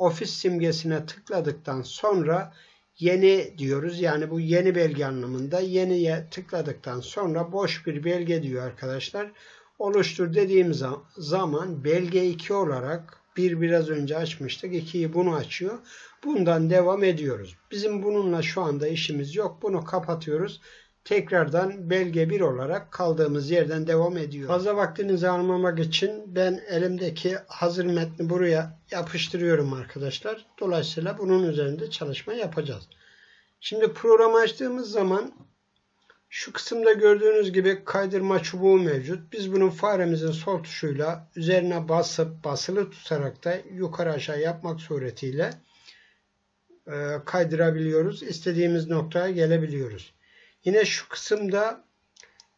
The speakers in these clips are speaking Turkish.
ofis simgesine tıkladıktan sonra yeni diyoruz. Yani bu yeni belge anlamında yeniye tıkladıktan sonra boş bir belge diyor arkadaşlar. Oluştur dediğimiz zaman belge 2 olarak bir biraz önce açmıştık. 2'yi bunu açıyor. Bundan devam ediyoruz. Bizim bununla şu anda işimiz yok. Bunu kapatıyoruz. Tekrardan belge 1 olarak kaldığımız yerden devam ediyor. Fazla vaktinizi almamak için ben elimdeki hazır metni buraya yapıştırıyorum arkadaşlar. Dolayısıyla bunun üzerinde çalışma yapacağız. Şimdi programı açtığımız zaman şu kısımda gördüğünüz gibi kaydırma çubuğu mevcut. Biz bunun faremizin sol tuşuyla üzerine basıp basılı tutarak da yukarı aşağı yapmak suretiyle e, kaydırabiliyoruz. İstediğimiz noktaya gelebiliyoruz. Yine şu kısımda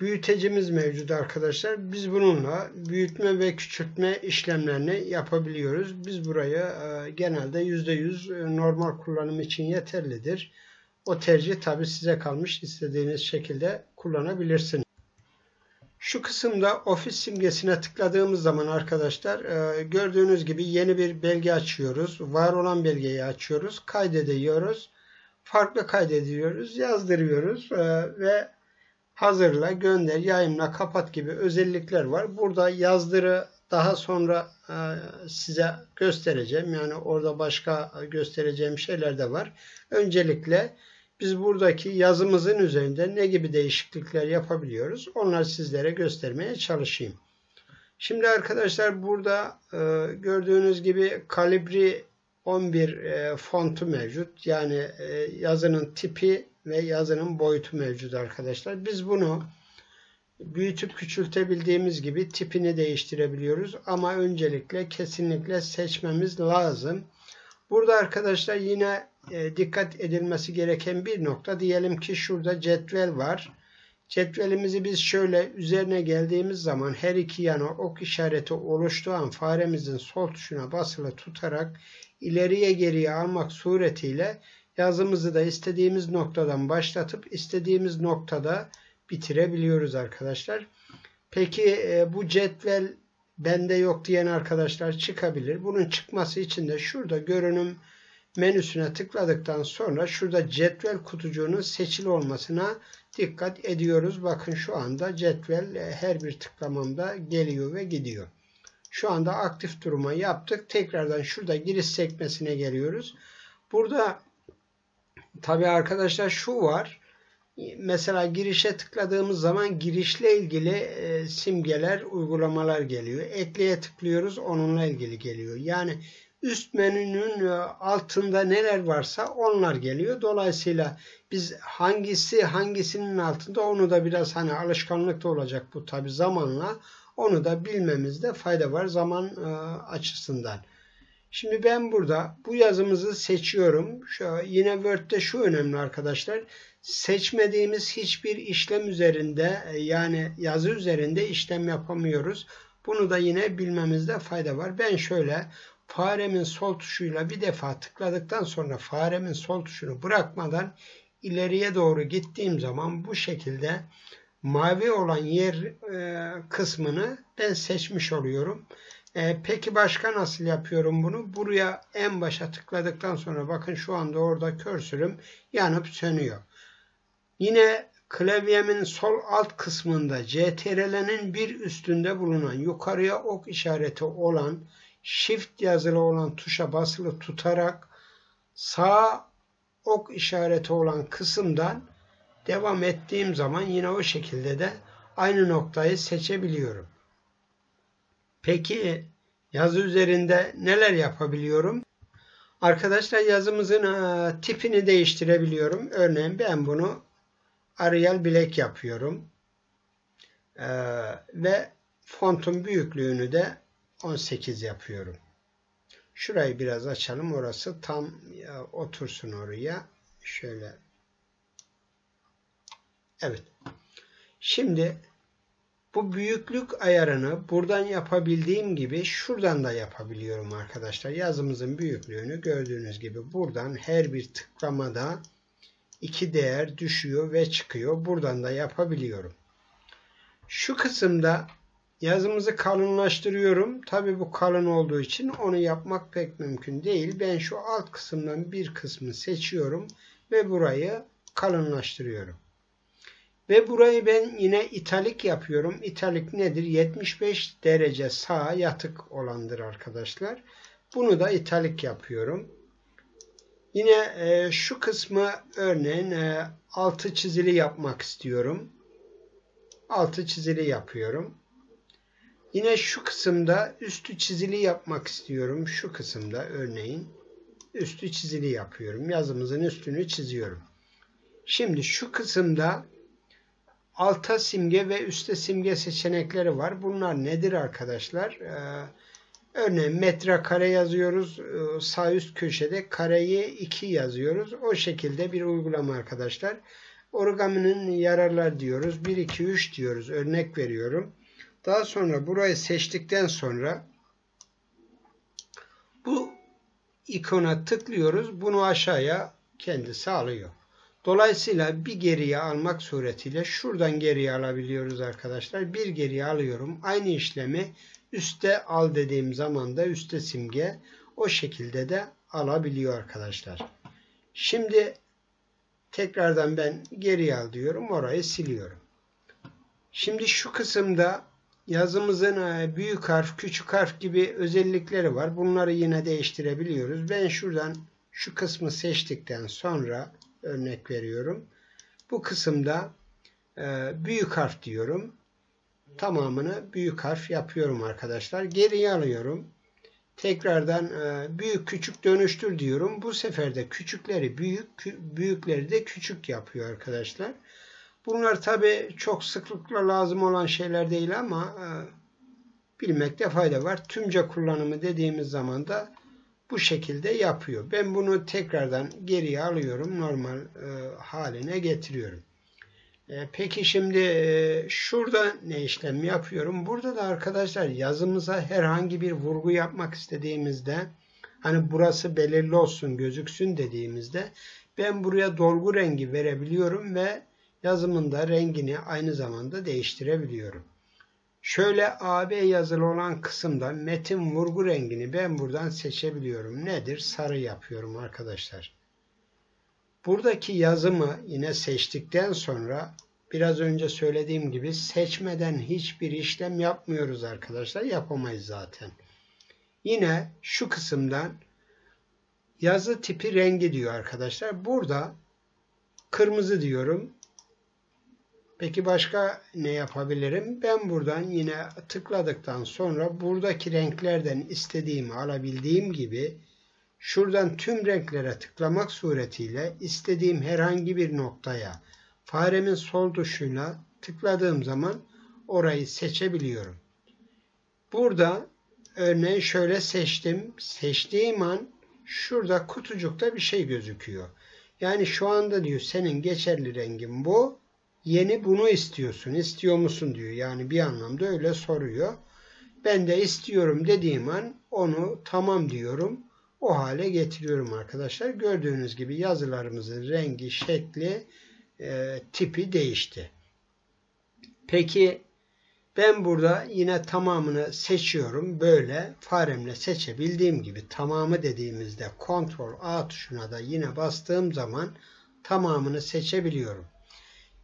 büyütecimiz mevcut arkadaşlar. Biz bununla büyütme ve küçültme işlemlerini yapabiliyoruz. Biz burayı e, genelde %100 normal kullanım için yeterlidir. O tercih tabi size kalmış. İstediğiniz şekilde kullanabilirsiniz. Şu kısımda ofis simgesine tıkladığımız zaman arkadaşlar e, gördüğünüz gibi yeni bir belge açıyoruz. Var olan belgeyi açıyoruz. Kaydediyoruz. Farklı kaydediyoruz. Yazdırıyoruz. E, ve hazırla, gönder, yayınla, kapat gibi özellikler var. Burada yazdırı daha sonra e, size göstereceğim. Yani orada başka göstereceğim şeyler de var. Öncelikle biz buradaki yazımızın üzerinde ne gibi değişiklikler yapabiliyoruz? Onları sizlere göstermeye çalışayım. Şimdi arkadaşlar burada e, gördüğünüz gibi Calibri 11 e, fontu mevcut. Yani e, yazının tipi ve yazının boyutu mevcut arkadaşlar. Biz bunu büyütüp küçültebildiğimiz gibi tipini değiştirebiliyoruz. Ama öncelikle kesinlikle seçmemiz lazım. Burada arkadaşlar yine e, dikkat edilmesi gereken bir nokta. Diyelim ki şurada cetvel var. Cetvelimizi biz şöyle üzerine geldiğimiz zaman her iki yana ok işareti oluştuğu an faremizin sol tuşuna basılı tutarak ileriye geriye almak suretiyle yazımızı da istediğimiz noktadan başlatıp istediğimiz noktada bitirebiliyoruz arkadaşlar. Peki e, bu cetvel bende yok diyen arkadaşlar çıkabilir. Bunun çıkması için de şurada görünüm menüsüne tıkladıktan sonra şurada cetvel kutucuğunun seçili olmasına dikkat ediyoruz. Bakın şu anda cetvel e, her bir tıklamamda geliyor ve gidiyor. Şu anda aktif duruma yaptık. Tekrardan şurada giriş sekmesine geliyoruz. Burada tabi arkadaşlar şu var. Mesela girişe tıkladığımız zaman girişle ilgili e, simgeler, uygulamalar geliyor. Ekleye tıklıyoruz onunla ilgili geliyor. Yani üst menünün e, altında neler varsa onlar geliyor. Dolayısıyla biz hangisi hangisinin altında onu da biraz hani alışkanlık da olacak bu tabi zamanla. Onu da bilmemizde fayda var zaman e, açısından. Şimdi ben burada bu yazımızı seçiyorum. Şu, yine Word'de şu önemli arkadaşlar. Seçmediğimiz hiçbir işlem üzerinde e, yani yazı üzerinde işlem yapamıyoruz. Bunu da yine bilmemizde fayda var. Ben şöyle faremin sol tuşuyla bir defa tıkladıktan sonra faremin sol tuşunu bırakmadan ileriye doğru gittiğim zaman bu şekilde mavi olan yer e, kısmını ben seçmiş oluyorum. E, peki başka nasıl yapıyorum bunu? Buraya en başa tıkladıktan sonra bakın şu anda orada körsürüm yanıp sönüyor. Yine klavyemin sol alt kısmında CTRL'nin bir üstünde bulunan yukarıya ok işareti olan Shift yazılı olan tuşa basılı tutarak sağ ok işareti olan kısımdan devam ettiğim zaman yine o şekilde de aynı noktayı seçebiliyorum. Peki yazı üzerinde neler yapabiliyorum? Arkadaşlar yazımızın e, tipini değiştirebiliyorum. Örneğin ben bunu Arial Black yapıyorum. E, ve fontun büyüklüğünü de 18 yapıyorum. Şurayı biraz açalım. Orası tam otursun oraya. Şöyle. Evet. Şimdi bu büyüklük ayarını buradan yapabildiğim gibi şuradan da yapabiliyorum arkadaşlar. Yazımızın büyüklüğünü gördüğünüz gibi buradan her bir tıklamada iki değer düşüyor ve çıkıyor. Buradan da yapabiliyorum. Şu kısımda yazımızı kalınlaştırıyorum. Tabi bu kalın olduğu için onu yapmak pek mümkün değil. Ben şu alt kısımdan bir kısmı seçiyorum ve burayı kalınlaştırıyorum. Ve burayı ben yine italik yapıyorum. İtalik nedir? 75 derece sağa yatık olandır arkadaşlar. Bunu da italik yapıyorum. Yine e, şu kısmı örneğin e, altı çizili yapmak istiyorum. Altı çizili yapıyorum. Yine şu kısımda üstü çizili yapmak istiyorum. Şu kısımda örneğin üstü çizili yapıyorum. Yazımızın üstünü çiziyorum. Şimdi şu kısımda alta simge ve üstte simge seçenekleri var. Bunlar nedir arkadaşlar? Ee, örneğin metrekare yazıyoruz. Ee, sağ üst köşede kareyi 2 yazıyoruz. O şekilde bir uygulama arkadaşlar. Origaminin yararlar diyoruz. 1, 2, 3 diyoruz. Örnek veriyorum. Daha sonra burayı seçtikten sonra bu ikona tıklıyoruz. Bunu aşağıya kendisi alıyor. Dolayısıyla bir geriye almak suretiyle şuradan geriye alabiliyoruz arkadaşlar. Bir geriye alıyorum. Aynı işlemi üste al dediğim zaman da üste simge o şekilde de alabiliyor arkadaşlar. Şimdi tekrardan ben geriye al diyorum. Orayı siliyorum. Şimdi şu kısımda yazımızın e, büyük harf, küçük harf gibi özellikleri var. Bunları yine değiştirebiliyoruz. Ben şuradan şu kısmı seçtikten sonra örnek veriyorum. Bu kısımda e, büyük harf diyorum. Tamamını büyük harf yapıyorum arkadaşlar. Geriye alıyorum. Tekrardan e, büyük küçük dönüştür diyorum. Bu sefer de küçükleri büyük, büyükleri de küçük yapıyor arkadaşlar. Bunlar tabi çok sıklıkla lazım olan şeyler değil ama e, bilmekte fayda var. Tümce kullanımı dediğimiz zaman da bu şekilde yapıyor. Ben bunu tekrardan geriye alıyorum. Normal e, haline getiriyorum. E, peki şimdi e, şurada ne işlem yapıyorum? Burada da arkadaşlar yazımıza herhangi bir vurgu yapmak istediğimizde hani burası belirli olsun gözüksün dediğimizde ben buraya dolgu rengi verebiliyorum ve yazımın da rengini aynı zamanda değiştirebiliyorum. Şöyle AB yazılı olan kısımda metin vurgu rengini ben buradan seçebiliyorum. Nedir? Sarı yapıyorum arkadaşlar. Buradaki yazımı yine seçtikten sonra biraz önce söylediğim gibi seçmeden hiçbir işlem yapmıyoruz arkadaşlar. Yapamayız zaten. Yine şu kısımdan yazı tipi rengi diyor arkadaşlar. Burada kırmızı diyorum. Peki başka ne yapabilirim? Ben buradan yine tıkladıktan sonra buradaki renklerden istediğimi alabildiğim gibi şuradan tüm renklere tıklamak suretiyle istediğim herhangi bir noktaya faremin sol tuşuyla tıkladığım zaman orayı seçebiliyorum. Burada örneğin şöyle seçtim. Seçtiğim an şurada kutucukta bir şey gözüküyor. Yani şu anda diyor senin geçerli rengin bu Yeni bunu istiyorsun, istiyor musun diyor. Yani bir anlamda öyle soruyor. Ben de istiyorum dediğim an onu tamam diyorum. O hale getiriyorum arkadaşlar. Gördüğünüz gibi yazılarımızın rengi, şekli, e, tipi değişti. Peki ben burada yine tamamını seçiyorum. Böyle faremle seçebildiğim gibi tamamı dediğimizde Ctrl A tuşuna da yine bastığım zaman tamamını seçebiliyorum.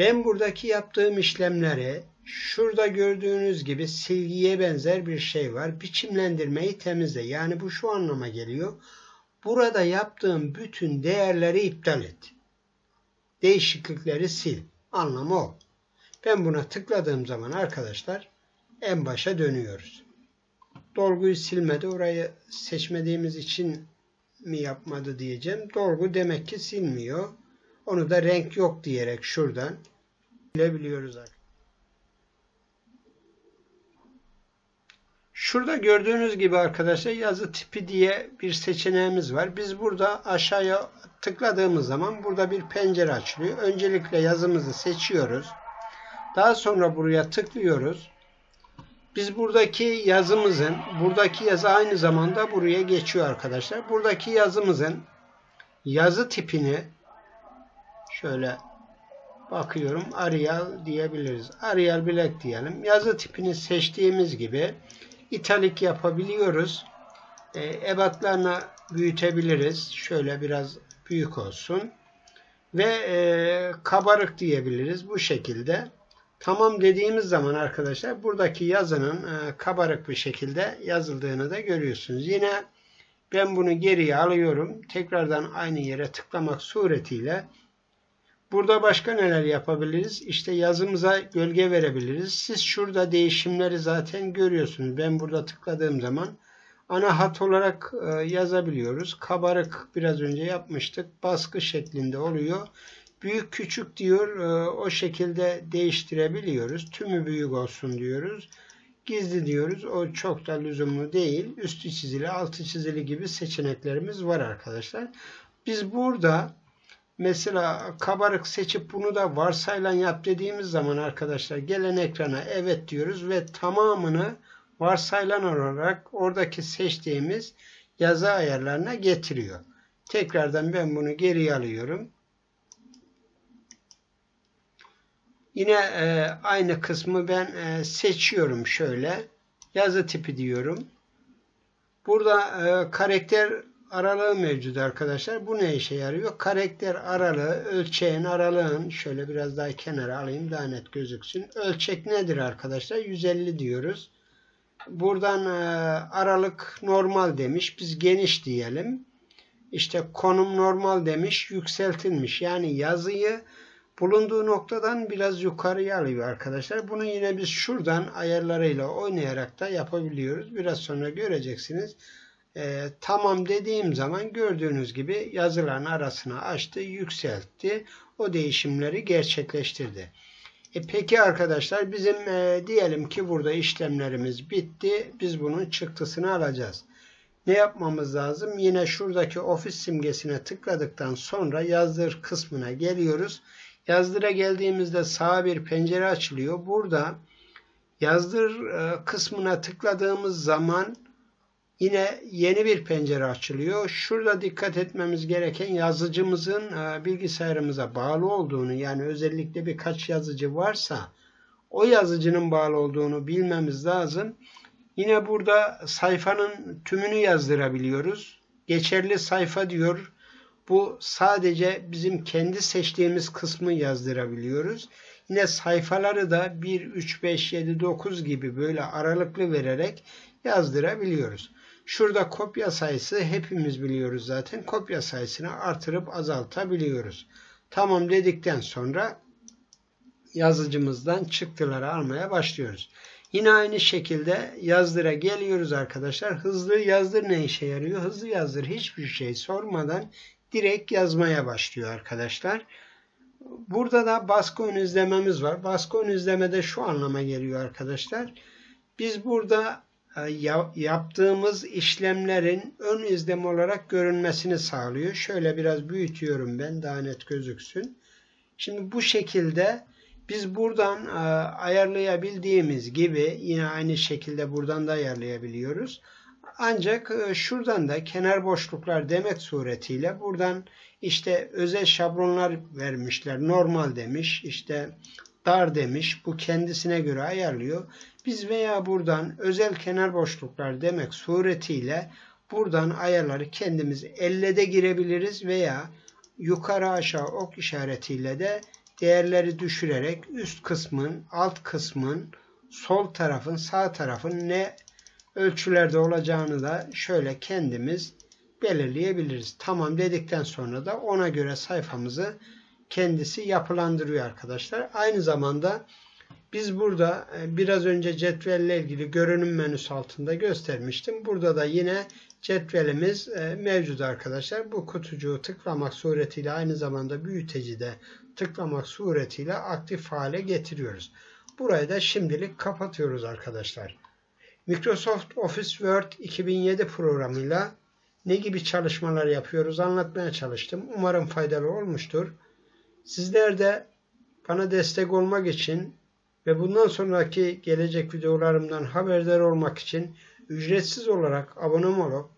Ben buradaki yaptığım işlemleri şurada gördüğünüz gibi silgiye benzer bir şey var. Biçimlendirmeyi temizle. Yani bu şu anlama geliyor. Burada yaptığım bütün değerleri iptal et. Değişiklikleri sil. Anlamı o. Ben buna tıkladığım zaman arkadaşlar en başa dönüyoruz. Dolguyu silmedi. Orayı seçmediğimiz için mi yapmadı diyeceğim. Dolgu demek ki silmiyor. Onu da renk yok diyerek şuradan bilebiliyoruz Şurada gördüğünüz gibi arkadaşlar yazı tipi diye bir seçeneğimiz var. Biz burada aşağıya tıkladığımız zaman burada bir pencere açılıyor. Öncelikle yazımızı seçiyoruz. Daha sonra buraya tıklıyoruz. Biz buradaki yazımızın, buradaki yazı aynı zamanda buraya geçiyor arkadaşlar. Buradaki yazımızın yazı tipini şöyle bakıyorum Arial diyebiliriz. Arial Black diyelim. Yazı tipini seçtiğimiz gibi italik yapabiliyoruz. E, ebatlarını büyütebiliriz. Şöyle biraz büyük olsun. Ve e, kabarık diyebiliriz bu şekilde. Tamam dediğimiz zaman arkadaşlar buradaki yazının e, kabarık bir şekilde yazıldığını da görüyorsunuz. Yine ben bunu geriye alıyorum. Tekrardan aynı yere tıklamak suretiyle burada başka neler yapabiliriz? İşte yazımıza gölge verebiliriz. Siz şurada değişimleri zaten görüyorsunuz. Ben burada tıkladığım zaman ana hat olarak e, yazabiliyoruz. Kabarık biraz önce yapmıştık. Baskı şeklinde oluyor. Büyük küçük diyor. E, o şekilde değiştirebiliyoruz. Tümü büyük olsun diyoruz. Gizli diyoruz. O çok da lüzumlu değil. Üstü çizili, altı çizili gibi seçeneklerimiz var arkadaşlar. Biz burada mesela kabarık seçip bunu da varsayılan yap dediğimiz zaman arkadaşlar gelen ekrana evet diyoruz ve tamamını varsayılan olarak oradaki seçtiğimiz yazı ayarlarına getiriyor. Tekrardan ben bunu geri alıyorum. Yine e, aynı kısmı ben e, seçiyorum şöyle. Yazı tipi diyorum. Burada e, karakter aralığı mevcut arkadaşlar. Bu ne işe yarıyor? Karakter aralığı, ölçeğin aralığın şöyle biraz daha kenara alayım daha net gözüksün. Ölçek nedir arkadaşlar? 150 diyoruz. Buradan e, aralık normal demiş. Biz geniş diyelim. İşte konum normal demiş. Yükseltilmiş. Yani yazıyı bulunduğu noktadan biraz yukarıya alıyor arkadaşlar. Bunu yine biz şuradan ayarlarıyla oynayarak da yapabiliyoruz. Biraz sonra göreceksiniz. E, tamam dediğim zaman gördüğünüz gibi yazıların arasına açtı, yükseltti. O değişimleri gerçekleştirdi. E peki arkadaşlar bizim e, diyelim ki burada işlemlerimiz bitti. Biz bunun çıktısını alacağız. Ne yapmamız lazım? Yine şuradaki ofis simgesine tıkladıktan sonra yazdır kısmına geliyoruz. Yazdıra geldiğimizde sağ bir pencere açılıyor. Burada yazdır e, kısmına tıkladığımız zaman yine yeni bir pencere açılıyor. Şurada dikkat etmemiz gereken yazıcımızın e, bilgisayarımıza bağlı olduğunu yani özellikle birkaç yazıcı varsa o yazıcının bağlı olduğunu bilmemiz lazım. Yine burada sayfanın tümünü yazdırabiliyoruz. Geçerli sayfa diyor. Bu sadece bizim kendi seçtiğimiz kısmı yazdırabiliyoruz. Yine sayfaları da 1, 3, 5, 7, 9 gibi böyle aralıklı vererek yazdırabiliyoruz. Şurada kopya sayısı hepimiz biliyoruz zaten. Kopya sayısını artırıp azaltabiliyoruz. Tamam dedikten sonra yazıcımızdan çıktıları almaya başlıyoruz. Yine aynı şekilde yazdıra geliyoruz arkadaşlar. Hızlı yazdır ne işe yarıyor? Hızlı yazdır hiçbir şey sormadan direkt yazmaya başlıyor arkadaşlar. Burada da baskı ön izlememiz var. Baskı ön izlemede şu anlama geliyor arkadaşlar. Biz burada yaptığımız işlemlerin ön izleme olarak görünmesini sağlıyor. Şöyle biraz büyütüyorum ben daha net gözüksün. Şimdi bu şekilde biz buradan e, ayarlayabildiğimiz gibi yine aynı şekilde buradan da ayarlayabiliyoruz. Ancak e, şuradan da kenar boşluklar demek suretiyle buradan işte özel şablonlar vermişler. Normal demiş, işte dar demiş. Bu kendisine göre ayarlıyor. Biz veya buradan özel kenar boşluklar demek suretiyle buradan ayarları kendimiz elle de girebiliriz veya yukarı aşağı ok işaretiyle de değerleri düşürerek üst kısmın, alt kısmın, sol tarafın, sağ tarafın ne ölçülerde olacağını da şöyle kendimiz belirleyebiliriz. Tamam dedikten sonra da ona göre sayfamızı kendisi yapılandırıyor arkadaşlar. Aynı zamanda biz burada e, biraz önce cetvelle ilgili görünüm menüsü altında göstermiştim. Burada da yine cetvelimiz e, mevcut arkadaşlar. Bu kutucuğu tıklamak suretiyle aynı zamanda büyüteci de tıklamak suretiyle aktif hale getiriyoruz. Burayı da şimdilik kapatıyoruz arkadaşlar. Microsoft Office Word 2007 programıyla ne gibi çalışmalar yapıyoruz anlatmaya çalıştım. Umarım faydalı olmuştur. Sizler de bana destek olmak için ve bundan sonraki gelecek videolarımdan haberdar olmak için ücretsiz olarak abone olup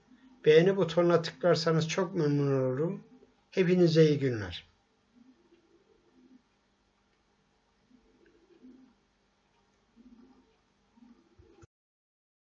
beğeni butonuna tıklarsanız çok memnun olurum. Hepinize iyi günler.